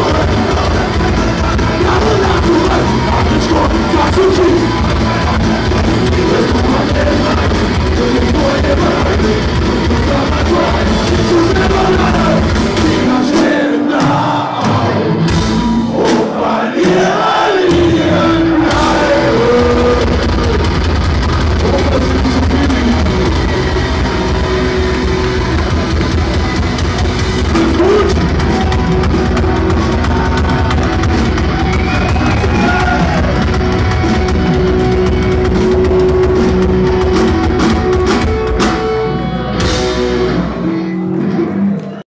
Lord.